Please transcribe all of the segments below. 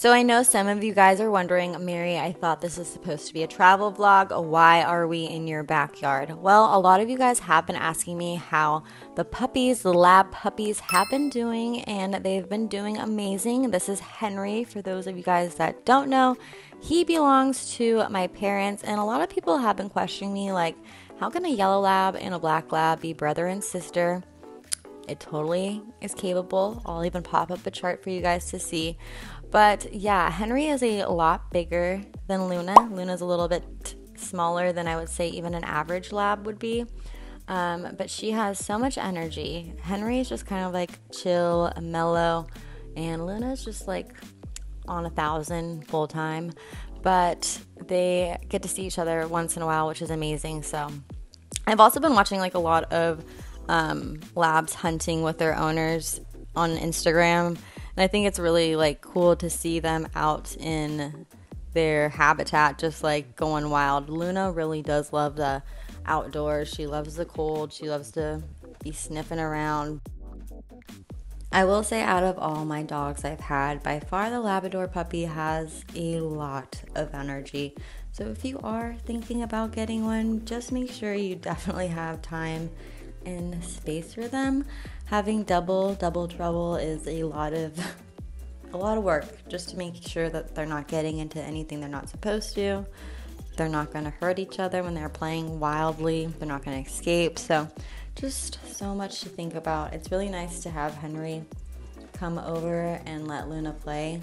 So I know some of you guys are wondering, Mary, I thought this was supposed to be a travel vlog. Why are we in your backyard? Well, a lot of you guys have been asking me how the puppies, the lab puppies, have been doing, and they've been doing amazing. This is Henry, for those of you guys that don't know. He belongs to my parents, and a lot of people have been questioning me, like, how can a yellow lab and a black lab be brother and sister? It totally is capable. I'll even pop up a chart for you guys to see. But yeah, Henry is a lot bigger than Luna. Luna's a little bit smaller than I would say even an average lab would be. Um, but she has so much energy. Henry is just kind of like chill, mellow, and Luna's just like on a thousand full time. But they get to see each other once in a while, which is amazing. So I've also been watching like a lot of um, labs hunting with their owners on Instagram and I think it's really like cool to see them out in their habitat, just like going wild. Luna really does love the outdoors. She loves the cold. She loves to be sniffing around. I will say, out of all my dogs I've had, by far the Labrador puppy has a lot of energy. So if you are thinking about getting one, just make sure you definitely have time and space for them having double double trouble is a lot of a lot of work just to make sure that they're not getting into anything they're not supposed to. They're not going to hurt each other when they're playing wildly. They're not going to escape. So, just so much to think about. It's really nice to have Henry come over and let Luna play,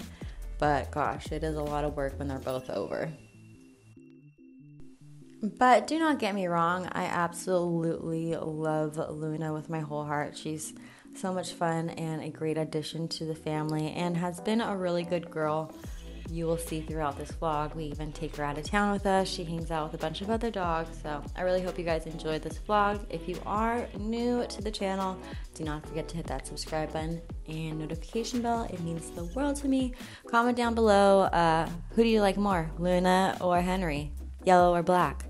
but gosh, it is a lot of work when they're both over. But do not get me wrong, I absolutely love Luna with my whole heart. She's so much fun and a great addition to the family and has been a really good girl. You will see throughout this vlog. We even take her out of town with us. She hangs out with a bunch of other dogs. So I really hope you guys enjoyed this vlog. If you are new to the channel, do not forget to hit that subscribe button and notification bell. It means the world to me. Comment down below uh, who do you like more, Luna or Henry? Yellow or black?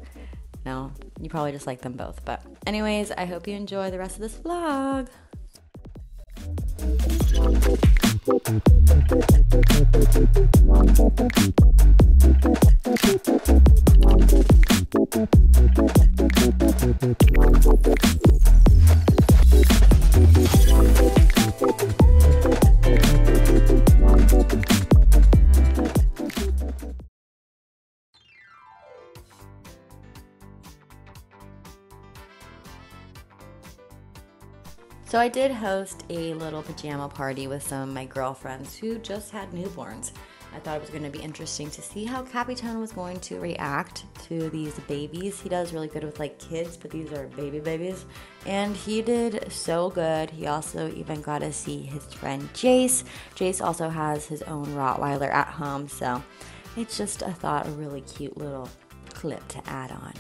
No, you probably just like them both. But, anyways, I hope you enjoy the rest of this vlog. So I did host a little pajama party with some of my girlfriends who just had newborns. I thought it was going to be interesting to see how Capitan was going to react to these babies. He does really good with like kids, but these are baby babies. And he did so good. He also even got to see his friend Jace. Jace also has his own Rottweiler at home, so it's just, I thought, a really cute little clip to add on.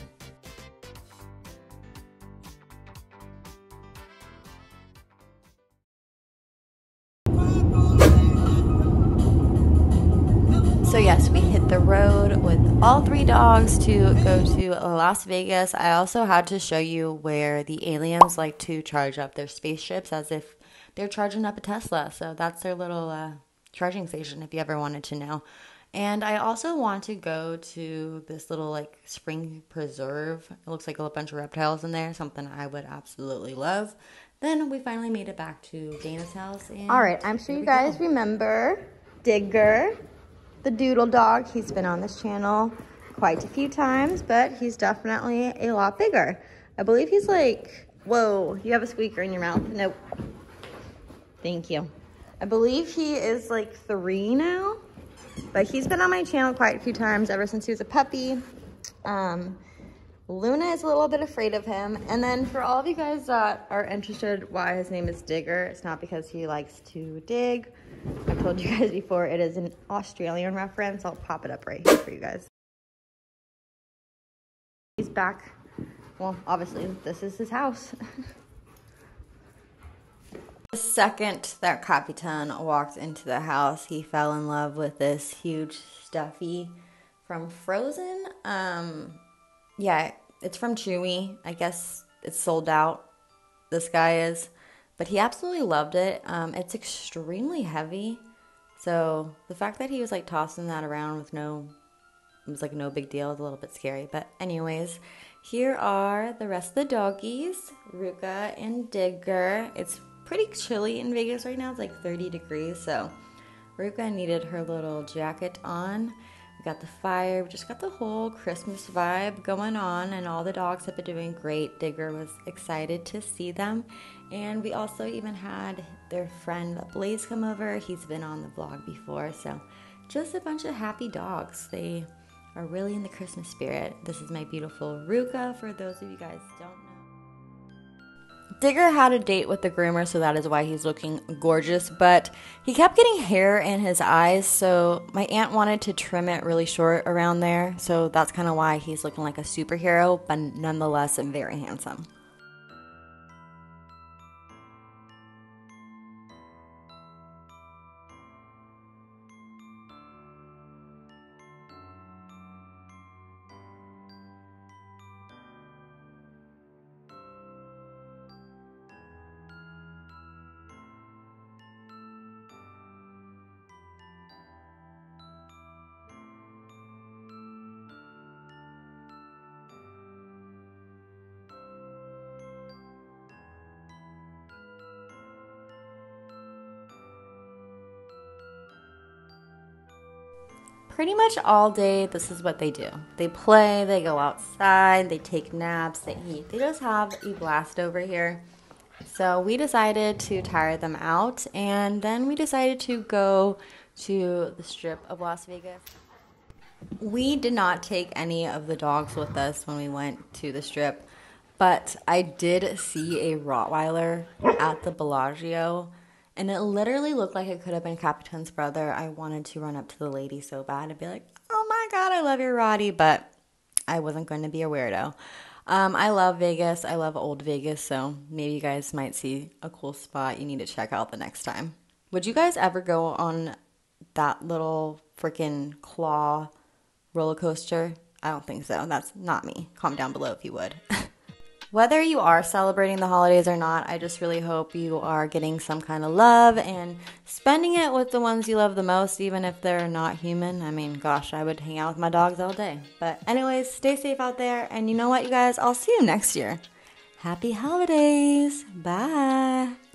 All three dogs to go to Las Vegas. I also had to show you where the aliens like to charge up their spaceships as if they're charging up a Tesla. So, that's their little uh, charging station if you ever wanted to know. And I also want to go to this little like spring preserve. It looks like a bunch of reptiles in there, something I would absolutely love. Then we finally made it back to Dana's house. All right, I'm sure you guys go. remember Digger the doodle dog. He's been on this channel quite a few times, but he's definitely a lot bigger. I believe he's like, whoa, you have a squeaker in your mouth. Nope. Thank you. I believe he is like three now, but he's been on my channel quite a few times ever since he was a puppy. Um, Luna is a little bit afraid of him. And then for all of you guys that are interested why his name is Digger, it's not because he likes to dig I've told you guys before, it is an Australian reference. I'll pop it up right here for you guys. He's back. Well, obviously, this is his house. the second that Capitan walked into the house, he fell in love with this huge stuffy from Frozen. Um, yeah, it's from Chewy. I guess it's sold out. This guy is but he absolutely loved it. Um, it's extremely heavy, So the fact that he was like tossing that around with no, it was like no big deal, It's a little bit scary. But, anyways, here are the rest of the doggies Ruca and Digger. It's pretty chilly in Vegas right now, it's like 30 degrees. So Ruca needed her little jacket on. We got the fire. We just got the whole Christmas vibe going on, and all the dogs have been doing great. Digger was excited to see them. And we also even had their friend Blaze come over. He's been on the vlog before. So just a bunch of happy dogs. They are really in the Christmas spirit. This is my beautiful Ruca, for those of you guys don't know. Digger had a date with the groomer, so that is why he's looking gorgeous. But he kept getting hair in his eyes, so my aunt wanted to trim it really short around there. So that's kind of why he's looking like a superhero, but nonetheless, very handsome. Pretty much all day this is what they do. They play they go outside they take naps they eat. They just have a blast over here. So we decided to tire them out and then we decided to go to the strip of las vegas. We did not take any of the dogs with us when we went to the strip but i did see a rottweiler at the bellagio and it literally looked like it could have been Capitan's brother. I wanted to run up to the lady so bad and be like, oh my God, I love your Rottie, but I wasn't going to be a weirdo. Um, I love Vegas. I love old Vegas, so maybe you guys might see a cool spot you need to check out the next time. Would you guys ever go on that little freaking claw roller coaster? I don't think so. That's not me. Comment down below if you would. Whether you are celebrating the holidays or not, I just really hope you are getting some kind of love and spending it with the ones you love the most, even if they're not human. I mean, gosh, I would hang out with my dogs all day. But, anyways, stay safe out there. And you know what, you guys? I'll see you next year. Happy holidays. Bye.